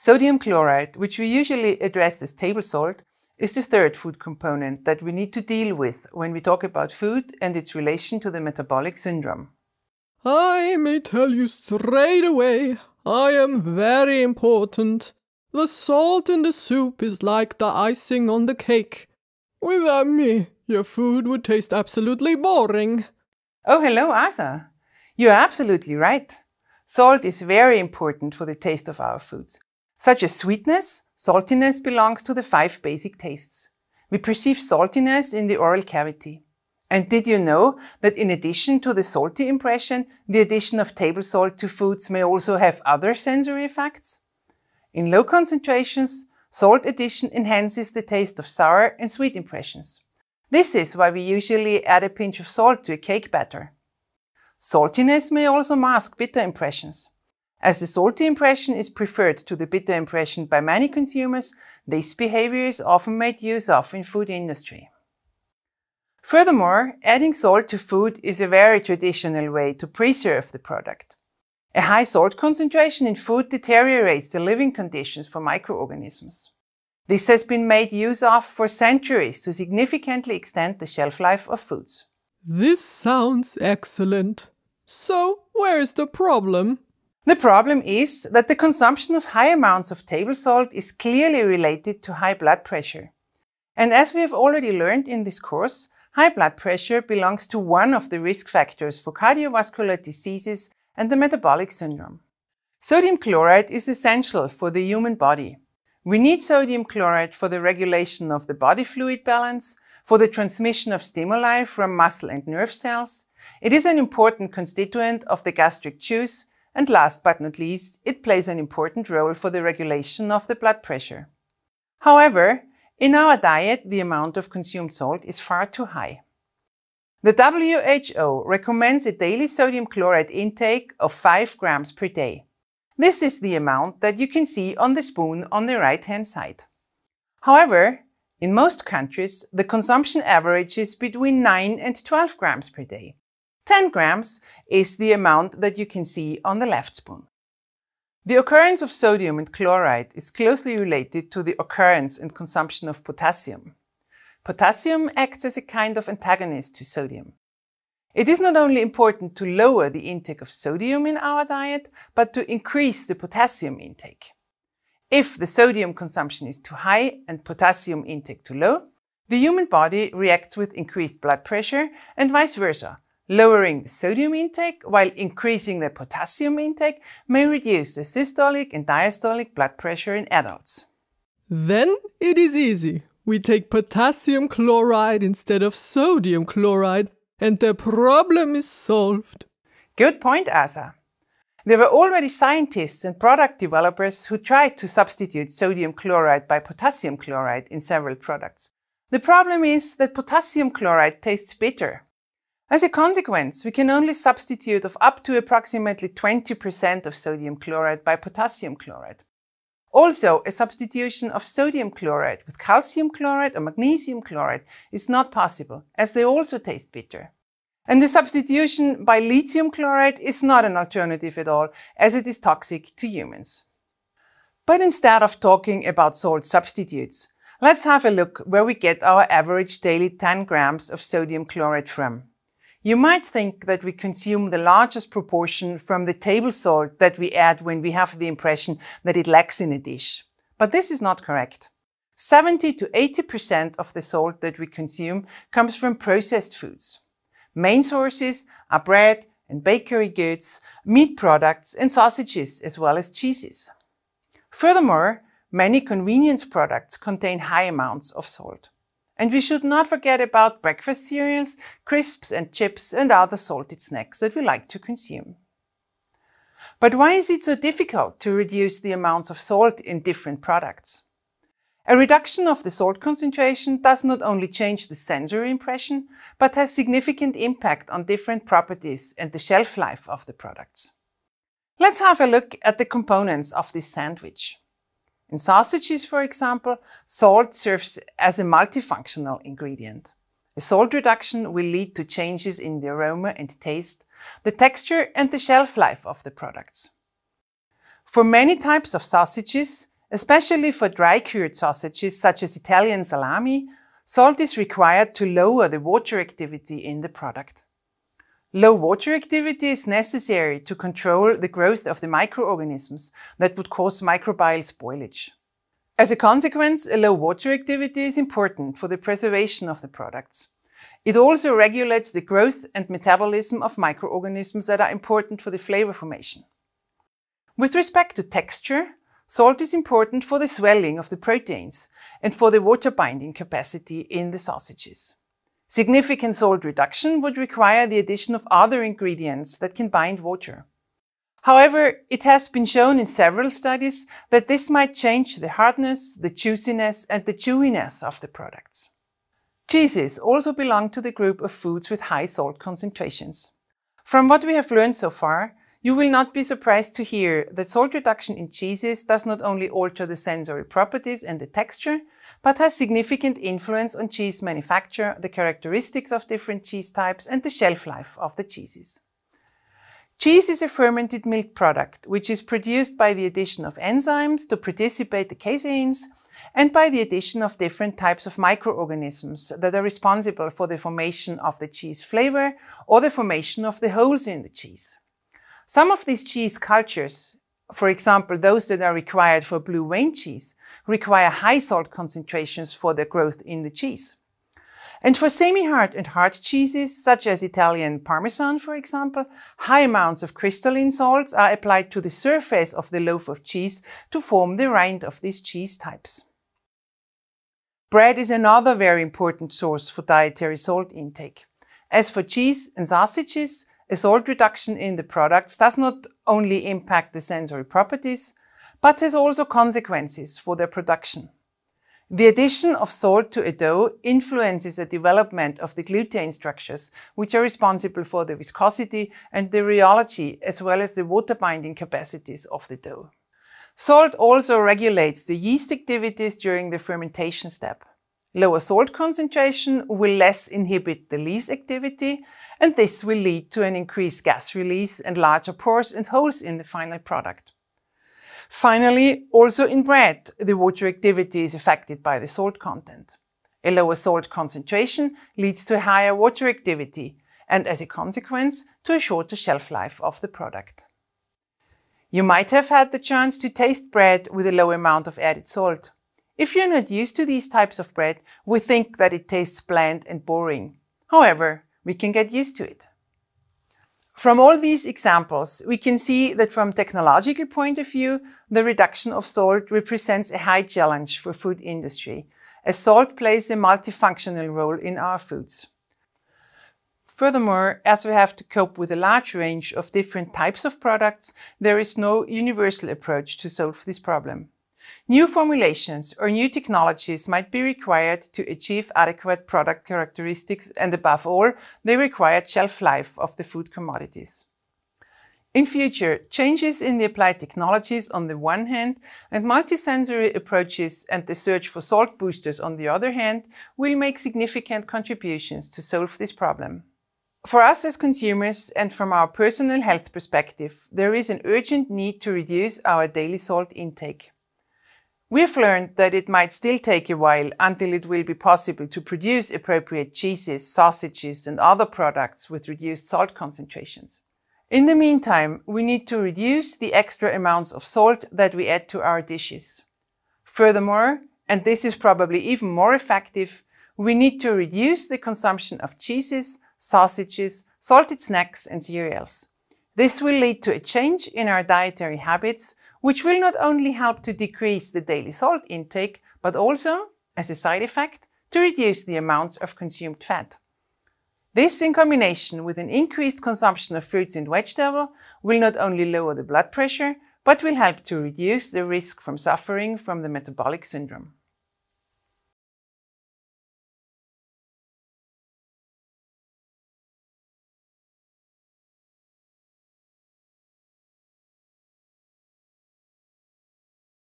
Sodium chloride, which we usually address as table salt, is the third food component that we need to deal with when we talk about food and its relation to the metabolic syndrome. I may tell you straight away, I am very important. The salt in the soup is like the icing on the cake. Without me, your food would taste absolutely boring. Oh, hello, Asa. You're absolutely right. Salt is very important for the taste of our foods. Such as sweetness, saltiness belongs to the five basic tastes. We perceive saltiness in the oral cavity. And did you know that in addition to the salty impression, the addition of table salt to foods may also have other sensory effects? In low concentrations, salt addition enhances the taste of sour and sweet impressions. This is why we usually add a pinch of salt to a cake batter. Saltiness may also mask bitter impressions. As the salty impression is preferred to the bitter impression by many consumers, this behavior is often made use of in food industry. Furthermore, adding salt to food is a very traditional way to preserve the product. A high salt concentration in food deteriorates the living conditions for microorganisms. This has been made use of for centuries to significantly extend the shelf life of foods. This sounds excellent. So, where is the problem? The problem is that the consumption of high amounts of table salt is clearly related to high blood pressure. And as we have already learned in this course, high blood pressure belongs to one of the risk factors for cardiovascular diseases and the metabolic syndrome. Sodium chloride is essential for the human body. We need sodium chloride for the regulation of the body fluid balance, for the transmission of stimuli from muscle and nerve cells. It is an important constituent of the gastric juice and last but not least, it plays an important role for the regulation of the blood pressure. However, in our diet, the amount of consumed salt is far too high. The WHO recommends a daily sodium chloride intake of 5 grams per day. This is the amount that you can see on the spoon on the right-hand side. However, in most countries, the consumption averages between 9 and 12 grams per day. 10 grams is the amount that you can see on the left spoon. The occurrence of sodium and chloride is closely related to the occurrence and consumption of potassium. Potassium acts as a kind of antagonist to sodium. It is not only important to lower the intake of sodium in our diet, but to increase the potassium intake. If the sodium consumption is too high and potassium intake too low, the human body reacts with increased blood pressure and vice versa, Lowering sodium intake while increasing the potassium intake may reduce the systolic and diastolic blood pressure in adults. Then it is easy. We take potassium chloride instead of sodium chloride and the problem is solved. Good point, Asa. There were already scientists and product developers who tried to substitute sodium chloride by potassium chloride in several products. The problem is that potassium chloride tastes bitter as a consequence, we can only substitute of up to approximately 20% of sodium chloride by potassium chloride. Also, a substitution of sodium chloride with calcium chloride or magnesium chloride is not possible, as they also taste bitter. And the substitution by lithium chloride is not an alternative at all, as it is toxic to humans. But instead of talking about salt substitutes, let's have a look where we get our average daily 10 grams of sodium chloride from. You might think that we consume the largest proportion from the table salt that we add when we have the impression that it lacks in a dish. But this is not correct. 70 to 80% of the salt that we consume comes from processed foods. Main sources are bread and bakery goods, meat products and sausages as well as cheeses. Furthermore, many convenience products contain high amounts of salt. And we should not forget about breakfast cereals, crisps and chips and other salted snacks that we like to consume. But why is it so difficult to reduce the amounts of salt in different products? A reduction of the salt concentration does not only change the sensory impression, but has significant impact on different properties and the shelf life of the products. Let's have a look at the components of this sandwich. In sausages, for example, salt serves as a multifunctional ingredient. A salt reduction will lead to changes in the aroma and taste, the texture and the shelf life of the products. For many types of sausages, especially for dry cured sausages such as Italian salami, salt is required to lower the water activity in the product. Low water activity is necessary to control the growth of the microorganisms that would cause microbial spoilage. As a consequence, a low water activity is important for the preservation of the products. It also regulates the growth and metabolism of microorganisms that are important for the flavor formation. With respect to texture, salt is important for the swelling of the proteins and for the water binding capacity in the sausages. Significant salt reduction would require the addition of other ingredients that can bind water. However, it has been shown in several studies that this might change the hardness, the juiciness and the chewiness of the products. Cheeses also belong to the group of foods with high salt concentrations. From what we have learned so far, you will not be surprised to hear that salt reduction in cheeses does not only alter the sensory properties and the texture, but has significant influence on cheese manufacture, the characteristics of different cheese types, and the shelf life of the cheeses. Cheese is a fermented milk product, which is produced by the addition of enzymes to precipitate the caseins and by the addition of different types of microorganisms that are responsible for the formation of the cheese flavor or the formation of the holes in the cheese. Some of these cheese cultures, for example, those that are required for blue vein cheese, require high salt concentrations for their growth in the cheese. And for semi-hard and hard cheeses, such as Italian Parmesan, for example, high amounts of crystalline salts are applied to the surface of the loaf of cheese to form the rind of these cheese types. Bread is another very important source for dietary salt intake. As for cheese and sausages, a salt reduction in the products does not only impact the sensory properties, but has also consequences for their production. The addition of salt to a dough influences the development of the gluten structures, which are responsible for the viscosity and the rheology, as well as the water binding capacities of the dough. Salt also regulates the yeast activities during the fermentation step. Lower salt concentration will less inhibit the yeast activity, and this will lead to an increased gas release and larger pores and holes in the final product. Finally, also in bread, the water activity is affected by the salt content. A lower salt concentration leads to a higher water activity and as a consequence to a shorter shelf life of the product. You might have had the chance to taste bread with a low amount of added salt. If you're not used to these types of bread, we think that it tastes bland and boring. However, we can get used to it. From all these examples, we can see that from technological point of view, the reduction of salt represents a high challenge for food industry, as salt plays a multifunctional role in our foods. Furthermore, as we have to cope with a large range of different types of products, there is no universal approach to solve this problem. New formulations or new technologies might be required to achieve adequate product characteristics and above all, the required shelf life of the food commodities. In future, changes in the applied technologies on the one hand and multisensory approaches and the search for salt boosters on the other hand will make significant contributions to solve this problem. For us as consumers and from our personal health perspective, there is an urgent need to reduce our daily salt intake. We've learned that it might still take a while until it will be possible to produce appropriate cheeses, sausages, and other products with reduced salt concentrations. In the meantime, we need to reduce the extra amounts of salt that we add to our dishes. Furthermore, and this is probably even more effective, we need to reduce the consumption of cheeses, sausages, salted snacks, and cereals. This will lead to a change in our dietary habits, which will not only help to decrease the daily salt intake, but also, as a side effect, to reduce the amounts of consumed fat. This, in combination with an increased consumption of fruits and vegetables, will not only lower the blood pressure, but will help to reduce the risk from suffering from the metabolic syndrome.